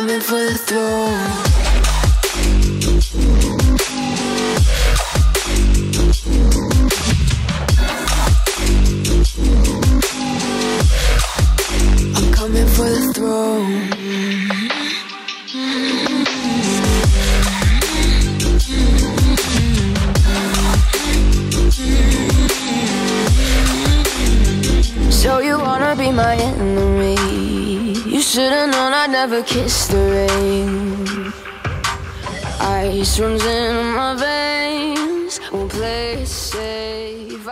Coming for the throne. I'm coming for the throne. So you wanna be my enemy? You should've known I'd never kiss the rain. Ice runs in my veins, won't play it safe.